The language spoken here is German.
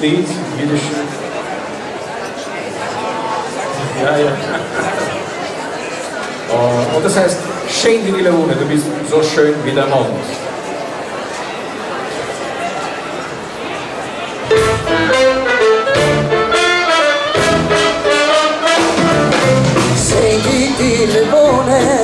Lied, jüdisch. Ja, ja. Oh, und das heißt, schön wie die Lagune, du bist so schön wie der Mond. Wie die Lagune,